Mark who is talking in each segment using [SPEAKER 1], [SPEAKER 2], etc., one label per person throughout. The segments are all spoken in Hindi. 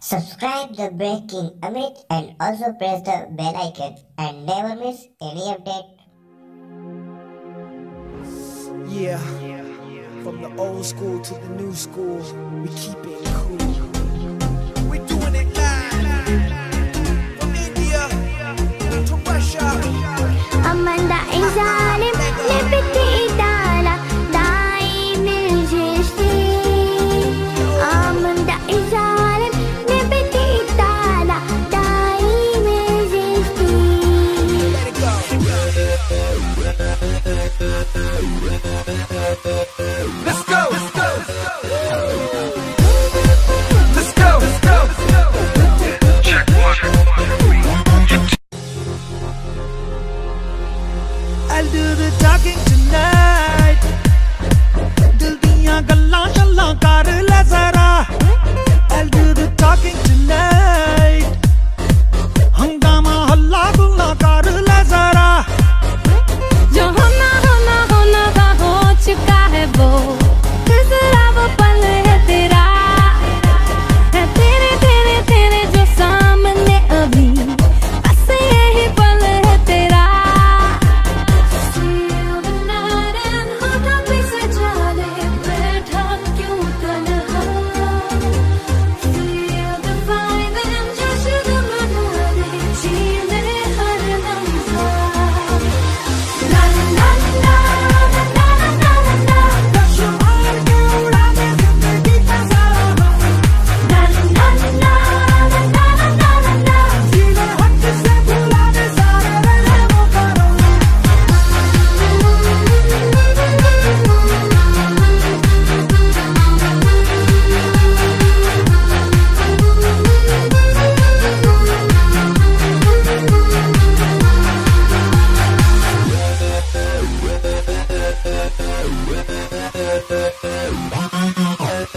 [SPEAKER 1] Subscribe the Breaking Amit and also press the bell icon and never miss any update.
[SPEAKER 2] Yeah. From the old school to the new school, we keep it
[SPEAKER 3] I'll do the talking tonight दिल दियाँ गल्लां शल्लां कर ले जरा I'll do the talking tonight हंगामा हल्ला गुल्ला कर ले जरा
[SPEAKER 4] जो होना होना होना था हो चुका है वो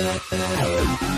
[SPEAKER 3] はい。